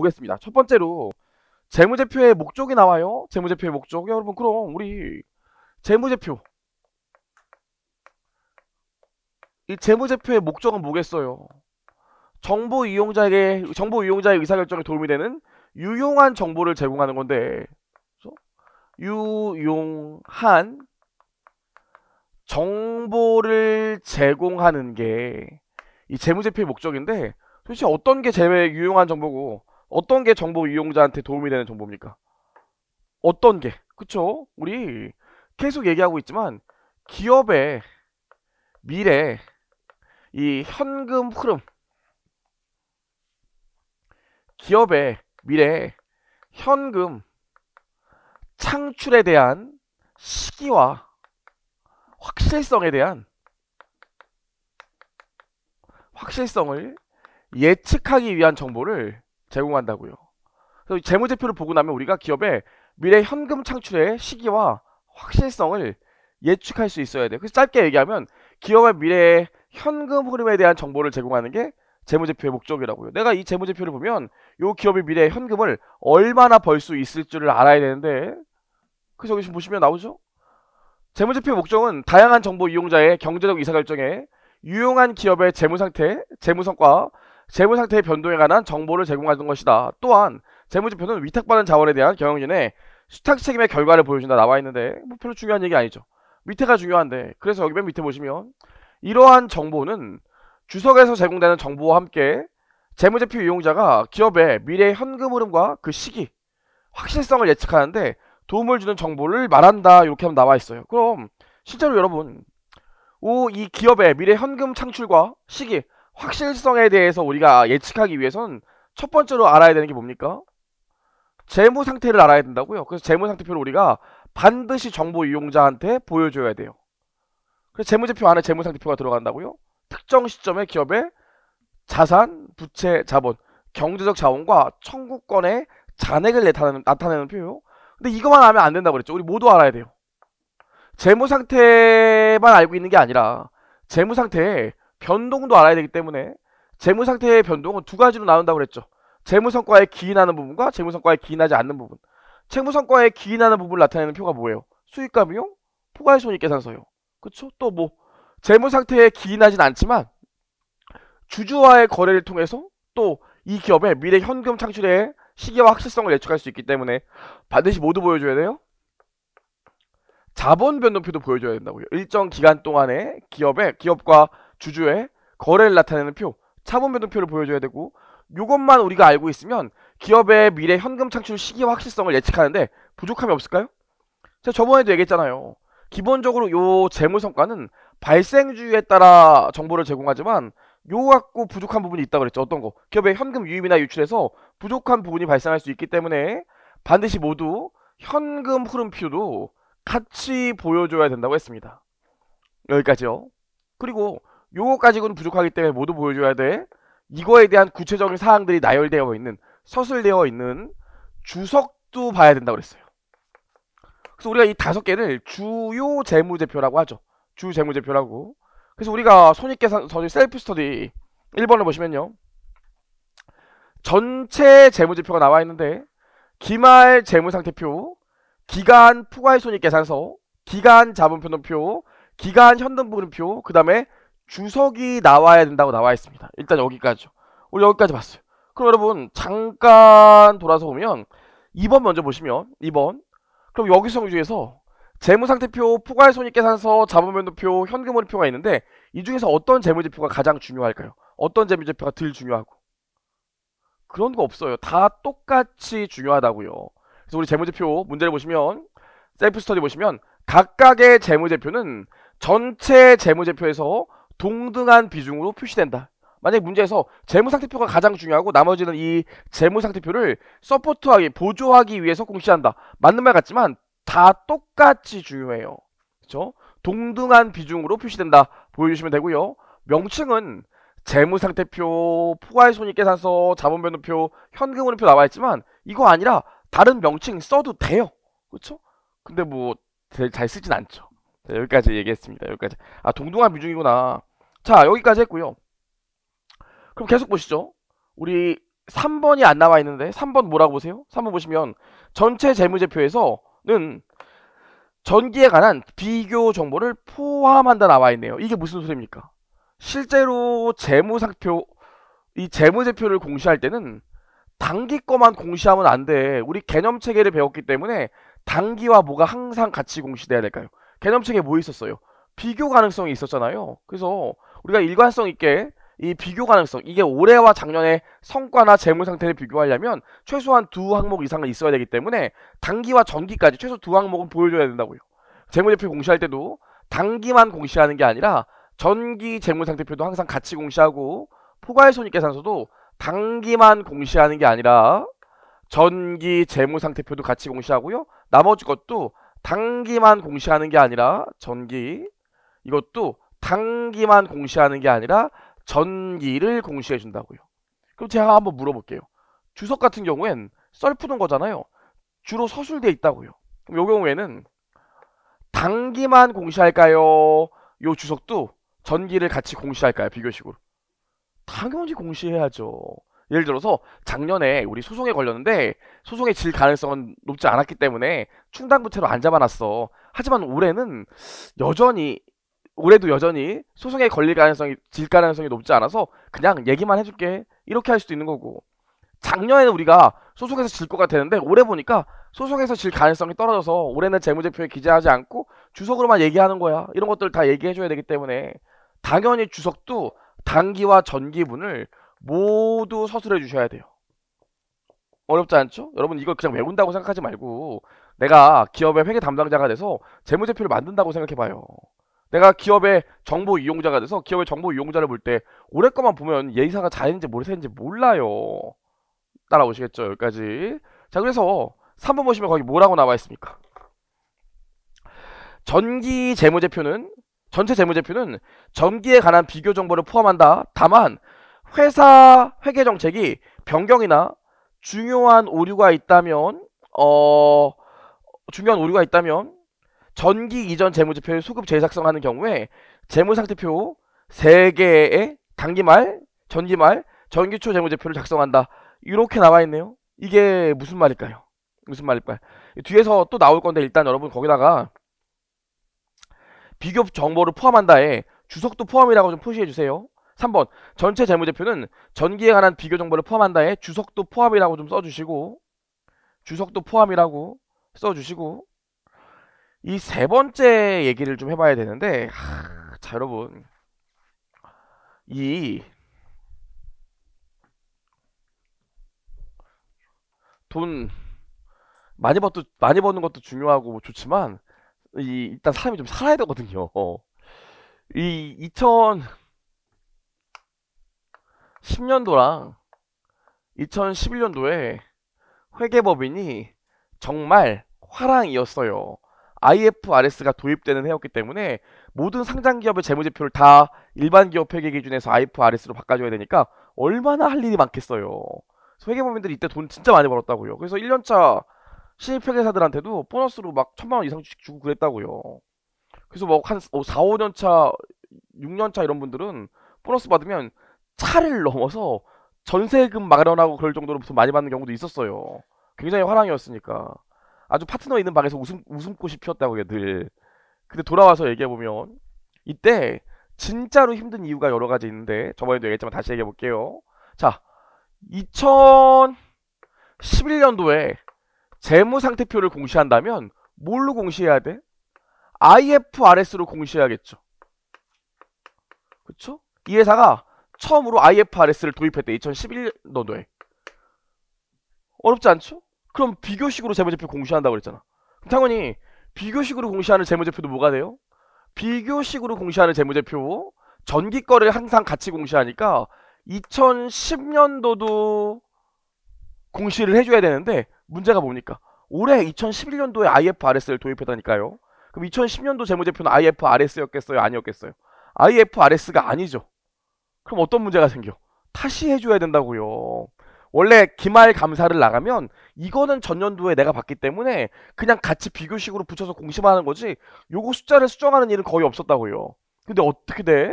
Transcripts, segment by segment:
보겠습니다. 첫 번째로 재무제표의 목적이 나와요. 재무제표의 목적. 여러분 그럼 우리 재무제표 이 재무제표의 목적은 뭐겠어요? 정보 이용자에게 정보 이용자의 의사결정에 도움이 되는 유용한 정보를 제공하는 건데 유용한 정보를 제공하는 게 이 재무제표의 목적인데 도대체 어떤 게 제일 유용한 정보고 어떤 게 정보 이용자한테 도움이 되는 정보입니까? 어떤 게 그쵸? 우리 계속 얘기하고 있지만 기업의 미래 이 현금 흐름 기업의 미래 현금 창출에 대한 시기와 확실성에 대한 확실성을 예측하기 위한 정보를 제공한다고요. 그래서 재무제표를 보고 나면 우리가 기업의 미래 현금 창출의 시기와 확실성을 예측할 수 있어야 돼요. 그래서 짧게 얘기하면 기업의 미래 현금 흐름에 대한 정보를 제공하는 게 재무제표의 목적이라고요. 내가 이 재무제표를 보면 이 기업의 미래 현금을 얼마나 벌 수 있을 줄을 알아야 되는데 그래서 여기 지금 보시면 나오죠? 재무제표의 목적은 다양한 정보 이용자의 경제적 의사결정에 유용한 기업의 재무상태, 재무성과 재무 상태의 변동에 관한 정보를 제공하는 것이다. 또한 재무제표는 위탁받은 자원에 대한 경영진의 수탁 책임의 결과를 보여준다 나와 있는데 뭐 별로 중요한 얘기 아니죠. 밑에가 중요한데 그래서 여기 맨 밑에 보시면 이러한 정보는 주석에서 제공되는 정보와 함께 재무제표 이용자가 기업의 미래 현금 흐름과 그 시기, 확실성을 예측하는데 도움을 주는 정보를 말한다 이렇게 하면 나와 있어요. 그럼 실제로 여러분 오, 이 기업의 미래 현금 창출과 시기, 확실성에 대해서 우리가 예측하기 위해서는 첫 번째로 알아야 되는 게 뭡니까? 재무 상태를 알아야 된다고요. 그래서 재무 상태표를 우리가 반드시 정보 이용자한테 보여줘야 돼요. 그래서 재무제표 안에 재무 상태표가 들어간다고요. 특정 시점에 기업의 자산, 부채, 자본, 경제적 자원과 청구권의 잔액을 나타내는, 나타내는 표요. 근데 이것만 하면 안 된다고 그랬죠. 우리 모두 알아야 돼요. 재무 상태만 알고 있는 게 아니라 재무 상태의 변동도 알아야 되기 때문에 재무 상태의 변동은 두 가지로 나눈다고 그랬죠. 재무 성과에 기인하는 부분과 재무 성과에 기인하지 않는 부분. 재무 성과에 기인하는 부분을 나타내는 표가 뭐예요? 수익과 비용, 포괄 손익 계산서요. 그쵸? 또뭐 재무 상태에 기인하진 않지만 주주와의 거래를 통해서 또 이 기업의 미래 현금 창출의 시기와 확실성을 예측할 수 있기 때문에 반드시 모두 보여줘야 돼요. 자본 변동표도 보여줘야 된다고요. 일정 기간 동안에 기업의 기업과 주주의 거래를 나타내는 표, 자본 변동표를 보여줘야 되고 이것만 우리가 알고 있으면 기업의 미래 현금 창출 시기와 확실성을 예측하는데 부족함이 없을까요? 제가 저번에도 얘기했잖아요. 기본적으로 요 재무 성과는 발생주에 따라 정보를 제공하지만 요 갖고 부족한 부분이 있다고 그랬죠. 어떤 거? 기업의 현금 유입이나 유출에서 부족한 부분이 발생할 수 있기 때문에 반드시 모두 현금 흐름표도 같이 보여줘야 된다고 했습니다. 여기까지요. 그리고 요거 가지고는 부족하기 때문에 모두 보여줘야 돼. 이거에 대한 구체적인 사항들이 나열되어 있는 서술되어 있는 주석도 봐야 된다고 그랬어요. 그래서 우리가 이 다섯 개를 주요 재무제표라고 하죠. 주 재무제표라고. 그래서 우리가 손익계산 서류 셀프 스터디 1번을 보시면요. 전체 재무제표가 나와 있는데 기말 재무상태표, 기간 포괄손익계산서, 기간 자본변동표, 기간 현금부름표, 그 다음에 주석이 나와야 된다고 나와 있습니다. 일단 여기까지요. 우리 여기까지 봤어요. 그럼 여러분 잠깐 돌아서 보면 2번 먼저 보시면 2번 그럼 여기서 중에서 재무상태표, 포괄손익 계산서, 자본변동표, 현금흐름표가 있는데 이 중에서 어떤 재무제표가 가장 중요할까요? 어떤 재무제표가 덜 중요하고? 그런 거 없어요. 다 똑같이 중요하다고요. 그래서 우리 재무제표 문제를 보시면 셀프 스터디 보시면 각각의 재무제표는 전체 재무제표에서 동등한 비중으로 표시된다. 만약 문제에서 재무상태표가 가장 중요하고 나머지는 이 재무상태표를 서포트하기, 보조하기 위해서 공시한다. 맞는 말 같지만 다 똑같이 중요해요. 그렇죠? 동등한 비중으로 표시된다. 보여주시면 되고요. 명칭은 재무상태표, 포괄손익계산서, 자본변동표, 현금흐름표 나와 있지만 이거 아니라 다른 명칭 써도 돼요. 그렇죠? 근데 뭐 잘 쓰진 않죠. 자, 여기까지 얘기했습니다. 여기까지. 아 동등한 비중이구나. 자 여기까지 했고요. 그럼 계속 보시죠. 우리 3번이 안 나와 있는데 3번 뭐라고 보세요? 3번 보시면 전체 재무제표에서는 전기에 관한 비교 정보를 포함한다 나와 있네요. 이게 무슨 소리입니까? 실제로 재무상표 이 재무제표를 공시할 때는 단기 거만 공시하면 안 돼. 우리 개념 체계를 배웠기 때문에 단기와 뭐가 항상 같이 공시돼야 될까요? 개념 체계에 뭐 있었어요? 비교 가능성이 있었잖아요. 그래서 우리가 일관성 있게 이 비교 가능성 이게 올해와 작년의 성과나 재무 상태를 비교하려면 최소한 두 항목 이상은 있어야 되기 때문에 단기와 전기까지 최소 두 항목은 보여줘야 된다고요. 재무제표 공시할 때도 단기만 공시하는 게 아니라 전기 재무상태표도 항상 같이 공시하고 포괄손익계산서도 단기만 공시하는 게 아니라 전기 재무상태표도 같이 공시하고요. 나머지 것도 단기만 공시하는 게 아니라 전기 이것도 단기만 공시하는 게 아니라 전기를 공시해 준다고요. 그럼 제가 한번 물어볼게요. 주석 같은 경우엔 썰 푸는 거잖아요. 주로 서술돼 있다고요. 그럼 요 경우에는 단기만 공시할까요? 요 주석도 전기를 같이 공시할까요? 비교식으로. 당연히 공시해야죠. 예를 들어서 작년에 우리 소송에 걸렸는데 소송의 질 가능성은 높지 않았기 때문에 충당부채로 안 잡아놨어. 하지만 올해는 여전히 올해도 여전히 소송에 걸릴 가능성이 질 가능성이 높지 않아서 그냥 얘기만 해줄게 이렇게 할 수도 있는 거고 작년에는 우리가 소송에서 질 것 같았는데 올해 보니까 소송에서 질 가능성이 떨어져서 올해는 재무제표에 기재하지 않고 주석으로만 얘기하는 거야 이런 것들 다 얘기해줘야 되기 때문에 당연히 주석도 단기와 전기분을 모두 서술해 주셔야 돼요. 어렵지 않죠? 여러분 이걸 그냥 외운다고 생각하지 말고 내가 기업의 회계 담당자가 돼서 재무제표를 만든다고 생각해봐요. 내가 기업의 정보 이용자가 돼서 기업의 정보 이용자를 볼 때 올해 것만 보면 예의사가 잘했는지 모르겠는지 몰라요. 따라오시겠죠? 여기까지. 자 그래서 3번 보시면 거기 뭐라고 나와 있습니까? 전기 재무제표는 전체 재무제표는 전기에 관한 비교 정보를 포함한다. 다만 회사 회계 정책이 변경이나 중요한 오류가 있다면 어 중요한 오류가 있다면 전기 이전 재무제표에 수급 재작성하는 경우에 재무상태표 3개의 단기말, 전기말, 전기초 재무제표를 작성한다. 이렇게 나와 있네요. 이게 무슨 말일까요? 무슨 말일까요? 뒤에서 또 나올 건데 일단 여러분 거기다가 비교 정보를 포함한다에 주석도 포함이라고 좀 표시해 주세요. 3번 전체 재무제표는 전기에 관한 비교 정보를 포함한다에 주석도 포함이라고 좀 써주시고 주석도 포함이라고 써주시고 이 세 번째 얘기를 좀 해봐야 되는데 하, 자 여러분 이 돈 많이 버도 많이 버는 것도 중요하고 뭐 좋지만 이 일단 사람이 좀 살아야 되거든요. 이 2010년도랑 2011년도에 회계법인이 정말 화랑이었어요. IFRS가 도입되는 해였기 때문에 모든 상장 기업의 재무제표를 다 일반 기업 회계 기준에서 IFRS로 바꿔줘야 되니까 얼마나 할 일이 많겠어요. 회계법인들이 이때 돈 진짜 많이 벌었다고요. 그래서 1년차 신입 회계사들한테도 보너스로 막 천만 원 이상씩 주고 그랬다고요. 그래서 뭐 한 4, 5년 차, 6년 차 이런 분들은 보너스 받으면 차를 넘어서 전세금 마련하고 그럴 정도로 돈 많이 받는 경우도 있었어요. 굉장히 화랑이었으니까. 아주 파트너 있는 방에서 웃음, 웃음꽃이 피었다고요, 늘. 근데 돌아와서 얘기해보면, 이때 진짜로 힘든 이유가 여러 가지 있는데, 저번에도 얘기했지만 다시 얘기해볼게요. 자, 2011년도에 재무상태표를 공시한다면 뭘로 공시해야 돼? IFRS로 공시해야겠죠. 그쵸? 이 회사가 처음으로 IFRS를 도입했대. 2011년도에. 어렵지 않죠? 그럼 비교식으로 재무제표 공시한다고 그랬잖아. 당연히 비교식으로 공시하는 재무제표도 뭐가 돼요? 비교식으로 공시하는 재무제표 전기 거를 항상 같이 공시하니까 2010년도도 공시를 해줘야 되는데 문제가 뭡니까? 올해 2011년도에 IFRS를 도입했다니까요. 그럼 2010년도 재무제표는 IFRS였겠어요? 아니었겠어요? IFRS가 아니죠. 그럼 어떤 문제가 생겨? 다시 해줘야 된다고요. 원래 기말 감사를 나가면 이거는 전년도에 내가 봤기 때문에 그냥 같이 비교식으로 붙여서 공시만 하는 거지 요거 숫자를 수정하는 일은 거의 없었다고요. 근데 어떻게 돼?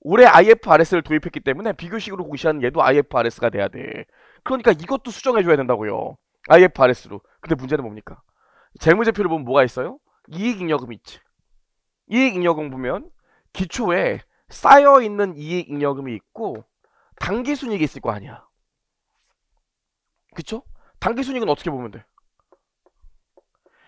올해 IFRS를 도입했기 때문에 비교식으로 공시하는 얘도 IFRS가 돼야 돼. 그러니까 이것도 수정해줘야 된다고요. IFRS로. 근데 문제는 뭡니까? 재무제표를 보면 뭐가 있어요? 이익잉여금이 있지. 이익잉여금 보면 기초에 쌓여있는 이익잉여금이 있고 당기순이익이 있을 거 아니야. 그쵸? 당기순이익은 어떻게 보면 돼?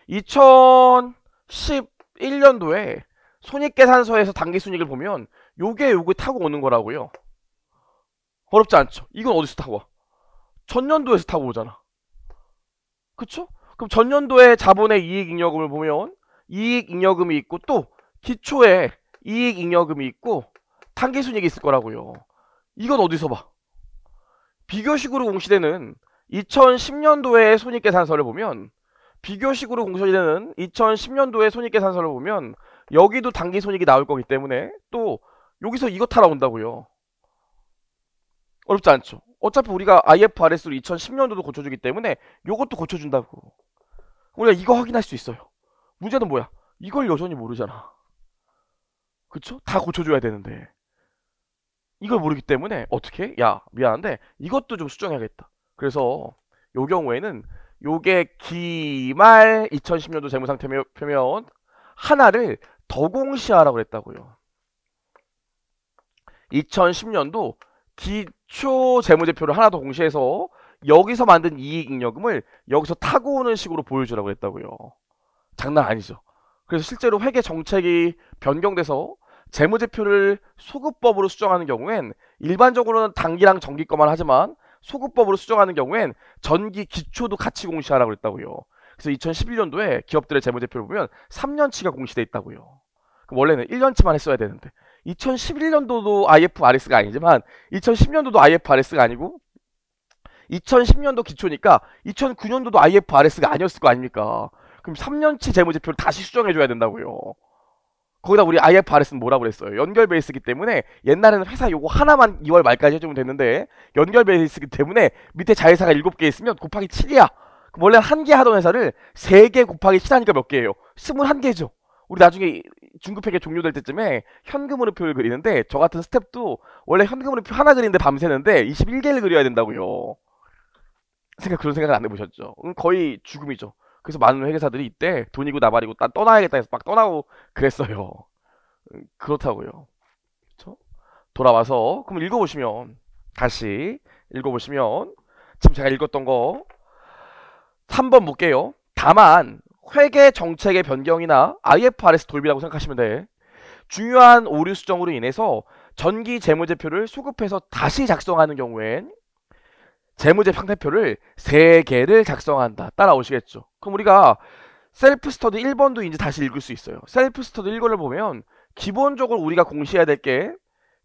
2011년도에 손익계산서에서 당기순이익을 보면 요게 요게 타고 오는 거라고요. 어렵지 않죠? 이건 어디서 타고 와? 전년도에서 타고 오잖아. 그쵸? 그럼 전년도에 자본의 이익잉여금을 보면 이익잉여금이 있고 또 기초에 이익잉여금이 있고 단기순이익이 있을 거라고요. 이건 어디서 봐? 비교식으로 공시되는 2010년도의 손익계산서를 보면 비교식으로 공시되는 2010년도의 손익계산서를 보면 여기도 단기 손익이 나올 거기 때문에 또 여기서 이거 타러 온다고요. 어렵지 않죠? 어차피 우리가 IFRS로 2010년도도 고쳐주기 때문에 이것도 고쳐준다고. 우리가 이거 확인할 수 있어요. 문제는 뭐야? 이걸 여전히 모르잖아. 그쵸? 다 고쳐줘야 되는데. 이걸 모르기 때문에 어떻게? 야 미안한데 이것도 좀 수정해야겠다. 그래서 요 경우에는 요게 기말 2010년도 재무상태표면 하나를 더 공시하라고 그랬다고요. 2010년도 기초 재무제표를 하나 더 공시해서 여기서 만든 이익잉여금을 여기서 타고 오는 식으로 보여주라고 했다고요. 장난 아니죠. 그래서 실제로 회계 정책이 변경돼서 재무제표를 소급법으로 수정하는 경우엔 일반적으로는 단기랑 정기 거만 하지만 소급법으로 수정하는 경우엔 전기 기초도 같이 공시하라고 했다고요. 그래서 2011년도에 기업들의 재무제표를 보면 3년치가 공시돼 있다고요. 원래는 1년치만 했어야 되는데 2011년도도 IFRS가 아니지만 2010년도도 IFRS가 아니고 2010년도 기초니까 2009년도도 IFRS가 아니었을 거 아닙니까? 그럼 3년치 재무제표를 다시 수정해줘야 된다고요. 거기다 우리 IFRS는 뭐라고 그랬어요? 연결 베이스기 때문에 옛날에는 회사 요거 하나만 2월 말까지 해주면 됐는데 연결 베이스기 때문에 밑에 자회사가 7개 있으면 곱하기 7이야. 원래 한 개 하던 회사를 3개 곱하기 7하니까 몇 개예요? 21개죠. 우리 나중에 중급회계 종료될 때쯤에 현금흐름표를 그리는데 저 같은 스텝도 원래 현금흐름표 하나 그리는데 밤새는데 21개를 그려야 된다고요. 생각 그런 생각을 안 해보셨죠? 거의 죽음이죠. 그래서 많은 회계사들이 이때 돈이고 나발이고 딱 떠나야겠다 해서 막 떠나고 그랬어요. 그렇다고요. 그렇죠? 돌아와서 그럼 읽어보시면 다시 읽어보시면 지금 제가 읽었던 거 3번 볼게요. 다만 회계 정책의 변경이나 IFRS 도입이라고 생각하시면 돼. 중요한 오류 수정으로 인해서 전기 재무제표를 소급해서 다시 작성하는 경우엔 재무상태표를 3개를 작성한다. 따라오시겠죠? 그럼 우리가 셀프 스터디 1번도 이제 다시 읽을 수 있어요. 셀프 스터디 1번을 보면 기본적으로 우리가 공시해야 될 게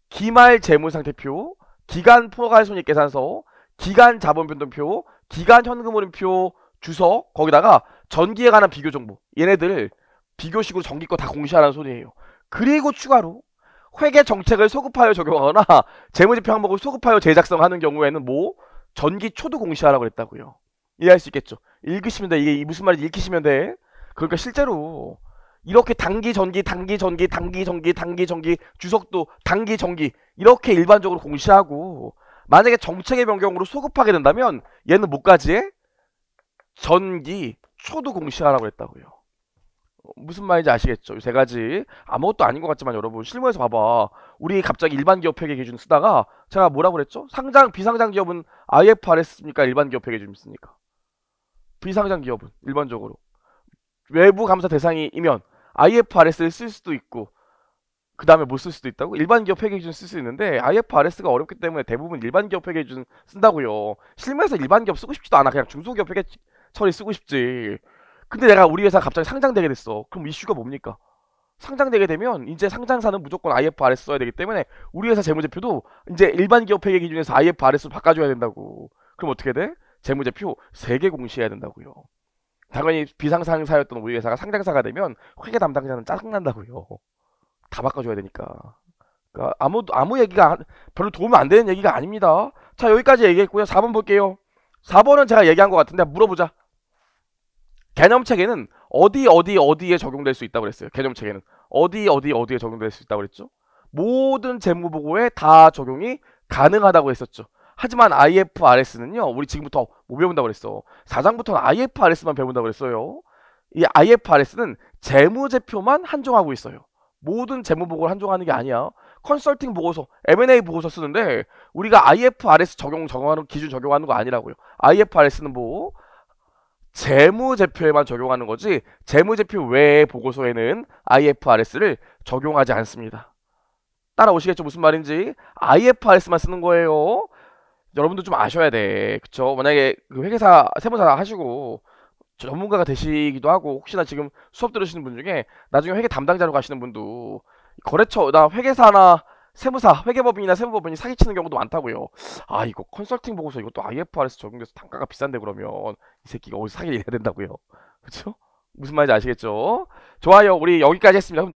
기말 재무상태표, 기간 포괄손익계산서, 기간 자본변동표, 기간 현금흐름표 주석 거기다가 전기에 관한 비교 정보 얘네들 비교식으로 전기 거 다 공시하라는 소리예요. 그리고 추가로 회계 정책을 소급하여 적용하거나 재무제표 항목을 소급하여 재작성하는 경우에는 뭐 전기 초도 공시하라고 그랬다고요. 이해할 수 있겠죠. 읽으시면 돼. 이게 무슨 말인지 읽히시면 돼. 그러니까 실제로 이렇게 단기 전기 단기 전기 단기 전기 단기 전기 주석도 단기 전기 이렇게 일반적으로 공시하고 만약에 정책의 변경으로 소급하게 된다면 얘는 뭐까지 해? 전기 초도 공시하라고 했다고요. 무슨 말인지 아시겠죠? 세 가지 아무것도 아닌 것 같지만 여러분 실무에서 봐봐 우리 갑자기 일반 기업 회계 기준 쓰다가 제가 뭐라고 그랬죠? 상장 비상장 기업은 IFRS 씁니까? 일반 기업 회계 기준 씁니까? 비상장 기업은 일반적으로 외부 감사 대상이면 IFRS를 쓸 수도 있고 그 다음에 못 쓸 수도 있다고 일반 기업 회계 기준 쓸 수 있는데 IFRS가 어렵기 때문에 대부분 일반 기업 회계 기준 쓴다고요 실무에서 일반 기업 쓰고 싶지도 않아 그냥 중소기업 회계 처리 쓰고 싶지 근데 내가 우리 회사 갑자기 상장되게 됐어. 그럼 이슈가 뭡니까? 상장되게 되면 이제 상장사는 무조건 IFRS 써야 되기 때문에 우리 회사 재무제표도 이제 일반 기업 회계 기준에서 IFRS로 바꿔줘야 된다고. 그럼 어떻게 돼? 재무제표 3개 공시해야 된다고요. 당연히 비상상사였던 우리 회사가 상장사가 되면 회계 담당자는 짜증난다고요. 다 바꿔줘야 되니까. 그러니까 아무 아무 얘기가 별로 도움 안 되는 얘기가 아닙니다. 자 여기까지 얘기했고요. 4번 볼게요. 4번은 제가 얘기한 것 같은데 물어보자. 개념 체계는 어디 어디 어디에 적용될 수 있다고 그랬어요. 개념 체계는 어디 어디 어디에 적용될 수 있다고 그랬죠. 모든 재무 보고에 다 적용이 가능하다고 했었죠. 하지만 IFRS는요, 우리 지금부터 뭐 배운다고 그랬어? 4장부터는 IFRS만 배운다고 그랬어요. 이 IFRS는 재무제표만 한정하고 있어요. 모든 재무 보고를 한정하는 게 아니야. 컨설팅 보고서, M&A 보고서 쓰는데 우리가 IFRS 적용 적용하는 기준 적용하는 거 아니라고요. IFRS는 뭐 재무제표에만 적용하는 거지 재무제표 외의 보고서에는 IFRS를 적용하지 않습니다. 따라오시겠죠? 무슨 말인지 IFRS만 쓰는 거예요. 여러분도 좀 아셔야 돼. 그쵸? 만약에 그 회계사, 세무사 하시고 전문가가 되시기도 하고 혹시나 지금 수업 들으시는 분 중에 나중에 회계 담당자로 가시는 분도 거래처, 나 회계사나 세무사, 회계법인이나 세무법인이 사기치는 경우도 많다고요. 아 이거 컨설팅 보고서 이것도 IFRS 적용돼서 단가가 비싼데 그러면 이 새끼가 어디서 사기를 해야 된다고요. 그쵸? 무슨 말인지 아시겠죠? 좋아요. 우리 여기까지 했습니다.